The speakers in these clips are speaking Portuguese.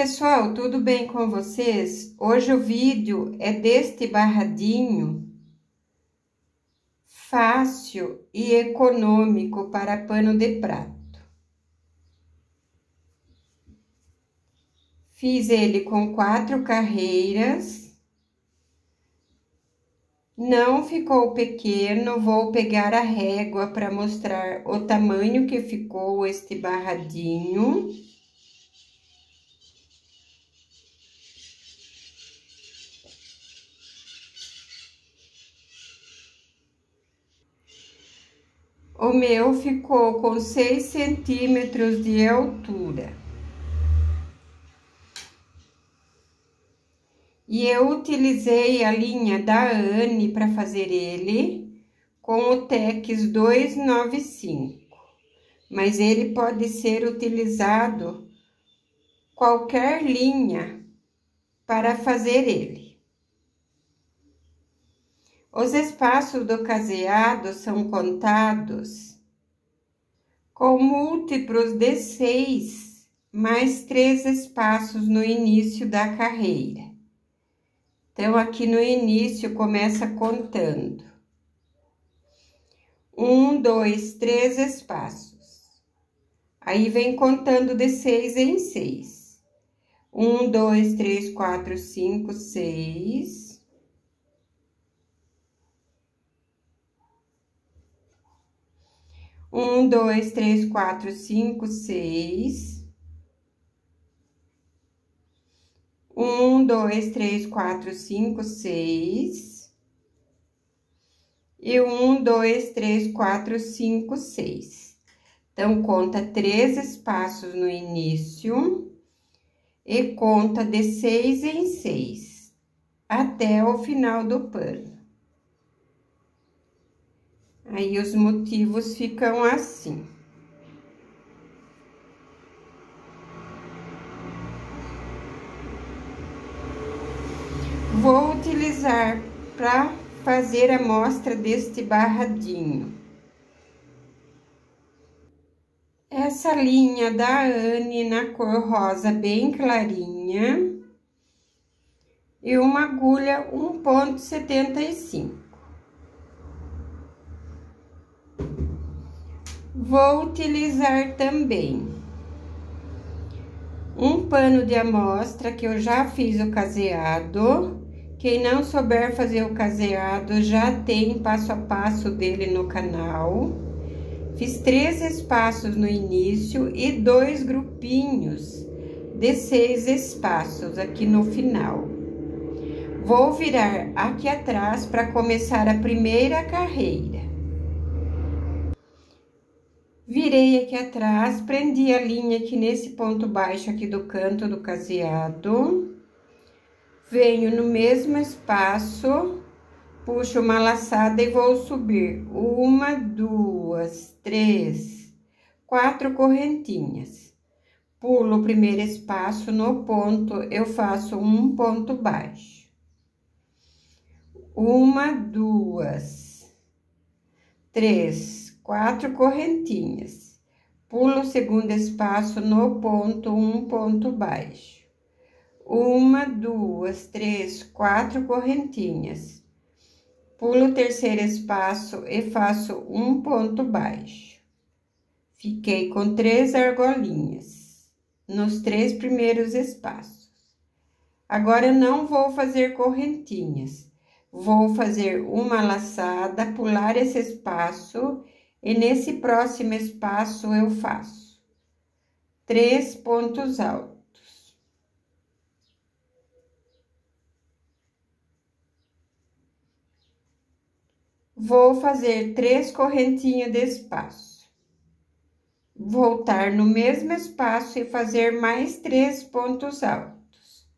pessoal, tudo bem com vocês? Hoje o vídeo é deste barradinho fácil e econômico para pano de prato. Fiz ele com quatro carreiras. Não ficou pequeno, vou pegar a régua para mostrar o tamanho que ficou este barradinho. O meu ficou com 6 centímetros de altura. E eu utilizei a linha da Anne para fazer ele com o Tex 295. Mas ele pode ser utilizado qualquer linha para fazer ele. Os espaços do caseado são contados com múltiplos de seis, mais três espaços no início da carreira. Então, aqui no início, começa contando. Um, dois, três espaços. Aí, vem contando de seis em seis. Um, dois, três, quatro, cinco, seis Um, dois, três, quatro, cinco, seis. Um, dois, três, quatro, cinco, seis. E um, dois, três, quatro, cinco, seis. Então, conta três espaços no início e conta de seis em seis até o final do pano. Aí, os motivos ficam assim. Vou utilizar para fazer a mostra deste barradinho. Essa linha da Anne na cor rosa bem clarinha. E uma agulha 1.75. Vou utilizar também um pano de amostra que eu já fiz o caseado. Quem não souber fazer o caseado, já tem passo a passo dele no canal. Fiz três espaços no início e dois grupinhos de seis espaços aqui no final. Vou virar aqui atrás para começar a primeira carreira. Virei aqui atrás, prendi a linha aqui nesse ponto baixo aqui do canto do caseado. Venho no mesmo espaço, puxo uma laçada e vou subir uma, duas, três, quatro correntinhas. Pulo o primeiro espaço, no ponto eu faço um ponto baixo. Uma, duas, três, quatro correntinhas. Pulo o segundo espaço no ponto, um ponto baixo. Uma, duas, três, quatro correntinhas. Pulo o terceiro espaço e faço um ponto baixo. Fiquei com três argolinhas nos três primeiros espaços. Agora, não vou fazer correntinhas. Vou fazer uma laçada, pular esse espaço e nesse próximo espaço eu faço três pontos altos. Vou fazer três correntinhas de espaço. Voltar no mesmo espaço e fazer mais três pontos altos.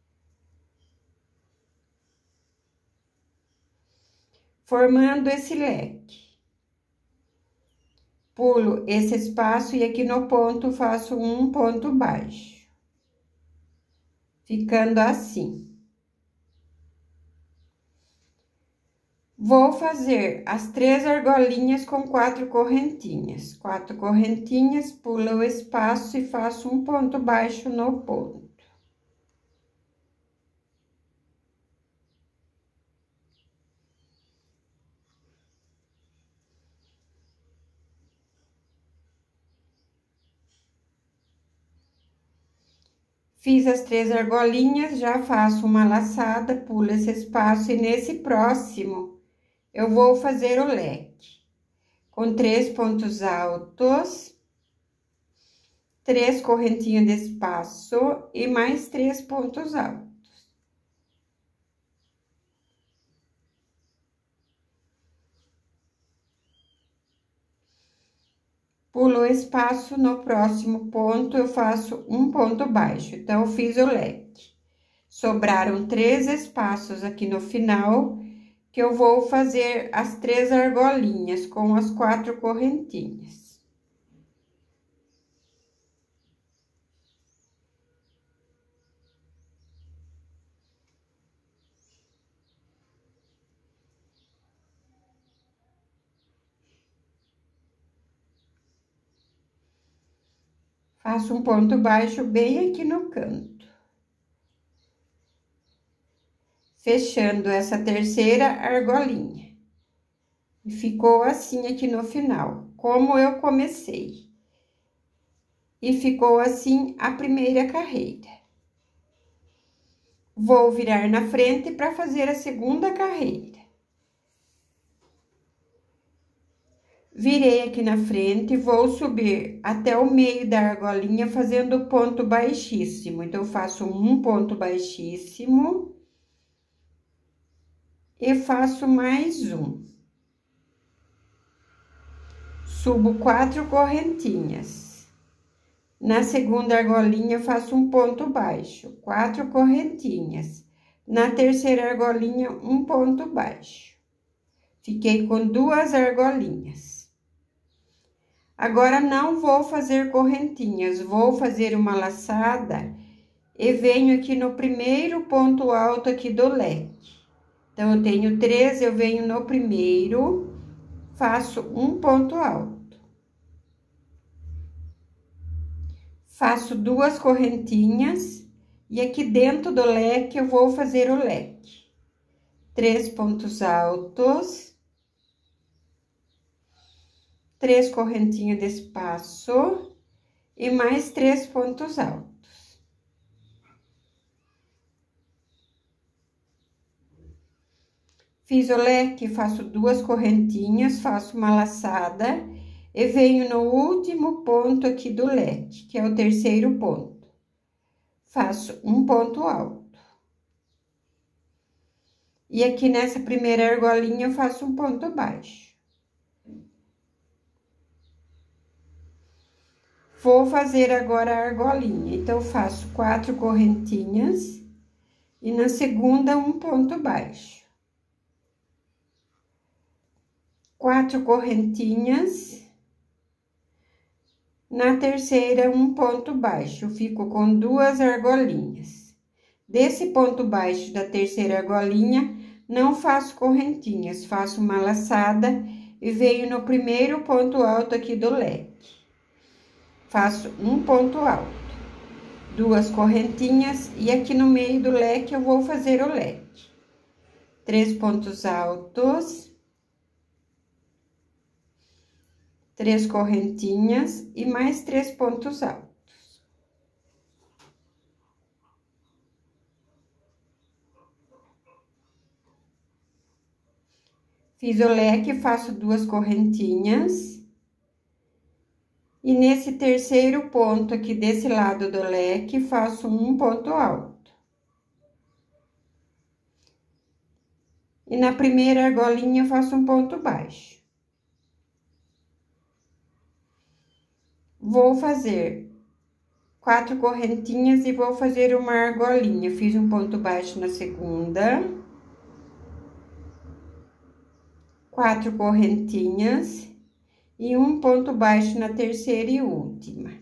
Formando esse leque pulo esse espaço e aqui no ponto faço um ponto baixo. Ficando assim. Vou fazer as três argolinhas com quatro correntinhas. Quatro correntinhas, pulo o espaço e faço um ponto baixo no ponto. Fiz as três argolinhas, já faço uma laçada, pulo esse espaço e nesse próximo eu vou fazer o leque. Com três pontos altos, três correntinhas de espaço e mais três pontos altos. Pulo o espaço, no próximo ponto eu faço um ponto baixo. Então, eu fiz o leque. Sobraram três espaços aqui no final, que eu vou fazer as três argolinhas com as quatro correntinhas. Faço um ponto baixo bem aqui no canto. Fechando essa terceira argolinha. E ficou assim aqui no final, como eu comecei. E ficou assim a primeira carreira. Vou virar na frente para fazer a segunda carreira. Virei aqui na frente, vou subir até o meio da argolinha fazendo ponto baixíssimo. Então, faço um ponto baixíssimo e faço mais um. Subo quatro correntinhas. Na segunda argolinha, faço um ponto baixo, quatro correntinhas. Na terceira argolinha, um ponto baixo. Fiquei com duas argolinhas. Agora, não vou fazer correntinhas, vou fazer uma laçada e venho aqui no primeiro ponto alto aqui do leque. Então, eu tenho três, eu venho no primeiro, faço um ponto alto. Faço duas correntinhas e aqui dentro do leque eu vou fazer o leque. Três pontos altos três correntinhas de espaço e mais três pontos altos. Fiz o leque, faço duas correntinhas, faço uma laçada e venho no último ponto aqui do leque, que é o terceiro ponto. Faço um ponto alto. E aqui nessa primeira argolinha eu faço um ponto baixo. Vou fazer agora a argolinha. Então, faço quatro correntinhas e na segunda um ponto baixo. Quatro correntinhas. Na terceira, um ponto baixo, fico com duas argolinhas. Desse ponto baixo da terceira argolinha, não faço correntinhas, faço uma laçada e venho no primeiro ponto alto aqui do leque faço um ponto alto, duas correntinhas e aqui no meio do leque eu vou fazer o leque. Três pontos altos, três correntinhas e mais três pontos altos. Fiz o leque, faço duas correntinhas e nesse terceiro ponto aqui desse lado do leque, faço um ponto alto. E na primeira argolinha, faço um ponto baixo. Vou fazer quatro correntinhas e vou fazer uma argolinha. Fiz um ponto baixo na segunda. Quatro correntinhas e um ponto baixo na terceira e última.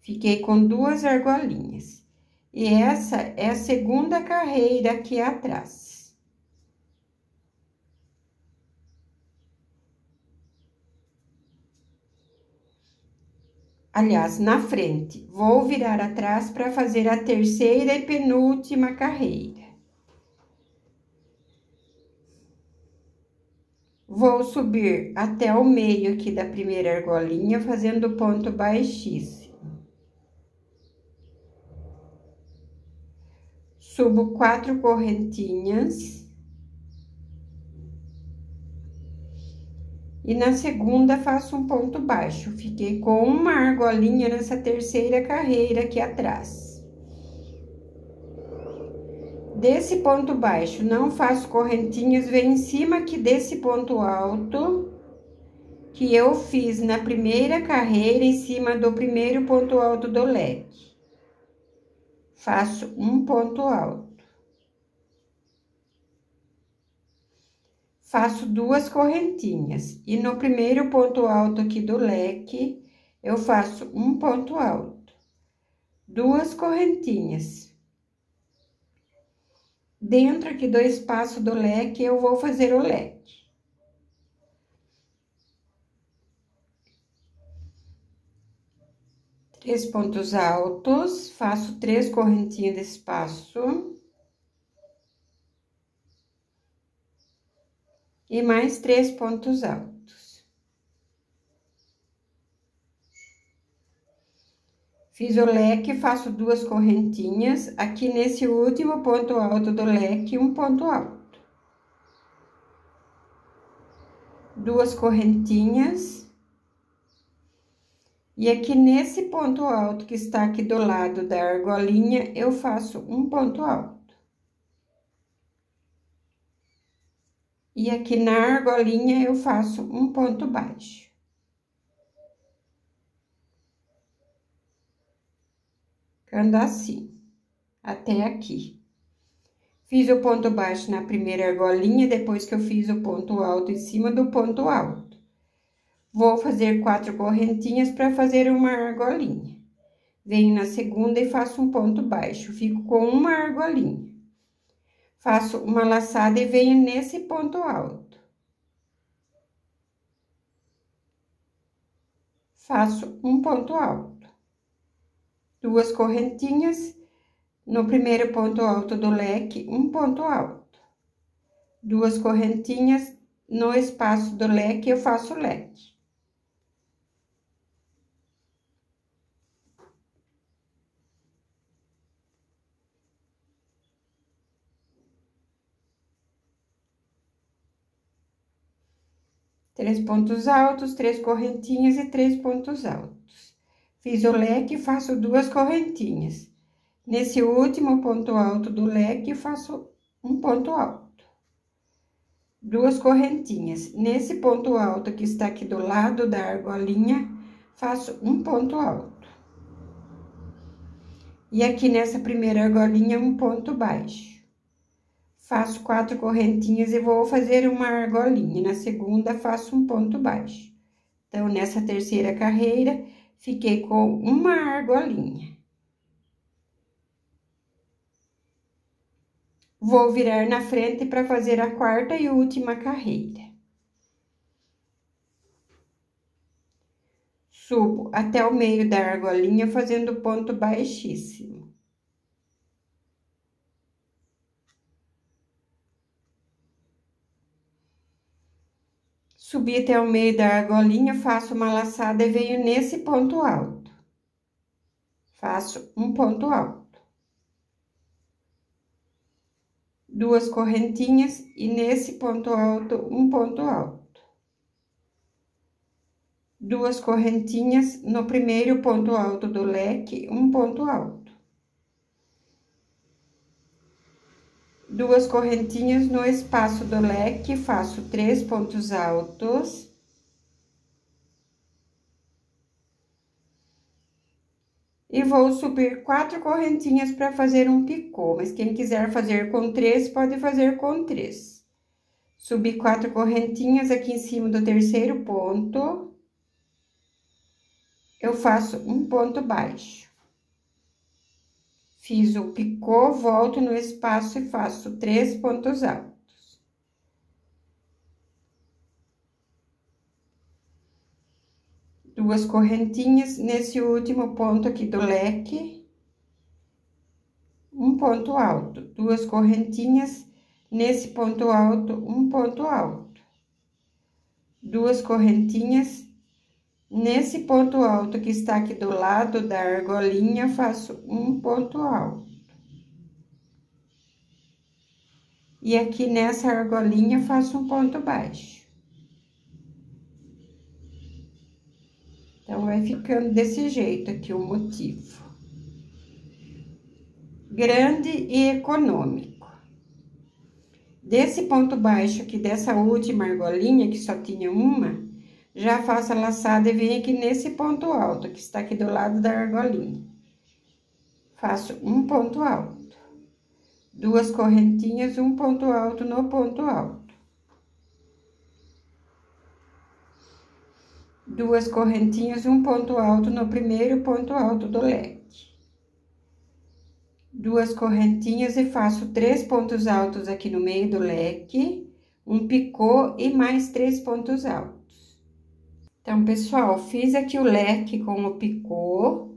Fiquei com duas argolinhas. E essa é a segunda carreira aqui atrás. Aliás, na frente. Vou virar atrás para fazer a terceira e penúltima carreira. Vou subir até o meio aqui da primeira argolinha, fazendo ponto baixíssimo. subo quatro correntinhas. E na segunda, faço um ponto baixo. Fiquei com uma argolinha nessa terceira carreira aqui atrás. Desse ponto baixo, não faço correntinhas, vem em cima aqui desse ponto alto, que eu fiz na primeira carreira, em cima do primeiro ponto alto do leque. Faço um ponto alto. faço duas correntinhas e no primeiro ponto alto aqui do leque, eu faço um ponto alto, duas correntinhas. Dentro aqui do espaço do leque, eu vou fazer o leque. Três pontos altos, faço três correntinhas de espaço. e mais três pontos altos. Fiz o leque, faço duas correntinhas, aqui nesse último ponto alto do leque, um ponto alto. Duas correntinhas. E aqui nesse ponto alto que está aqui do lado da argolinha, eu faço um ponto alto. E aqui na argolinha eu faço um ponto baixo. Ficando assim, até aqui. Fiz o ponto baixo na primeira argolinha, depois que eu fiz o ponto alto em cima do ponto alto. Vou fazer quatro correntinhas para fazer uma argolinha. Venho na segunda e faço um ponto baixo, fico com uma argolinha faço uma laçada e venho nesse ponto alto. Faço um ponto alto. Duas correntinhas no primeiro ponto alto do leque, um ponto alto. Duas correntinhas no espaço do leque, eu faço leque. três pontos altos, três correntinhas e três pontos altos. Fiz o leque, faço duas correntinhas. Nesse último ponto alto do leque, faço um ponto alto. Duas correntinhas. Nesse ponto alto que está aqui do lado da argolinha, faço um ponto alto. E aqui nessa primeira argolinha, um ponto baixo faço quatro correntinhas e vou fazer uma argolinha. Na segunda, faço um ponto baixo. Então, nessa terceira carreira, fiquei com uma argolinha. Vou virar na frente para fazer a quarta e última carreira. Subo até o meio da argolinha fazendo ponto baixíssimo. Subi até o meio da argolinha, faço uma laçada e venho nesse ponto alto. Faço um ponto alto. Duas correntinhas e nesse ponto alto, um ponto alto. Duas correntinhas no primeiro ponto alto do leque, um ponto alto. Duas correntinhas no espaço do leque, faço três pontos altos. E vou subir quatro correntinhas para fazer um picô, mas quem quiser fazer com três, pode fazer com três. Subi quatro correntinhas aqui em cima do terceiro ponto. Eu faço um ponto baixo. Fiz o picô, volto no espaço e faço três pontos altos. Duas correntinhas nesse último ponto aqui do leque. Um ponto alto, duas correntinhas nesse ponto alto, um ponto alto. Duas correntinhas Nesse ponto alto que está aqui do lado da argolinha, faço um ponto alto. E aqui nessa argolinha faço um ponto baixo. Então, vai ficando desse jeito aqui o motivo. Grande e econômico. Desse ponto baixo aqui, dessa última argolinha, que só tinha uma, já faço a laçada e venho aqui nesse ponto alto, que está aqui do lado da argolinha. Faço um ponto alto. Duas correntinhas, um ponto alto no ponto alto. duas correntinhas, um ponto alto no primeiro ponto alto do leque. Duas correntinhas e faço três pontos altos aqui no meio do leque, um picô e mais três pontos altos. Então, pessoal, fiz aqui o leque com o picô,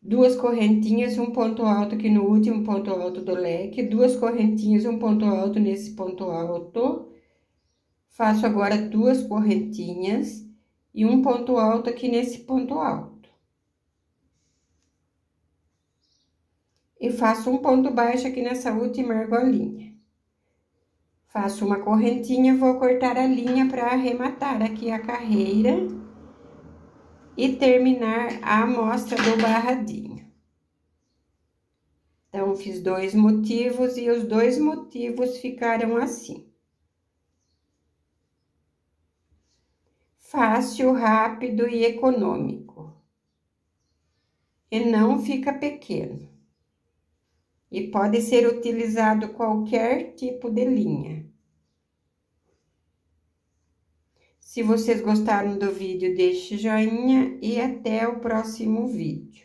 duas correntinhas, um ponto alto aqui no último ponto alto do leque, duas correntinhas, um ponto alto nesse ponto alto. Faço agora duas correntinhas e um ponto alto aqui nesse ponto alto. E faço um ponto baixo aqui nessa última argolinha. Faço uma correntinha, vou cortar a linha para arrematar aqui a carreira e terminar a amostra do barradinho. Então, fiz dois motivos e os dois motivos ficaram assim. fácil, rápido e econômico. E não fica pequeno. E pode ser utilizado qualquer tipo de linha. Se vocês gostaram do vídeo, deixe joinha e até o próximo vídeo.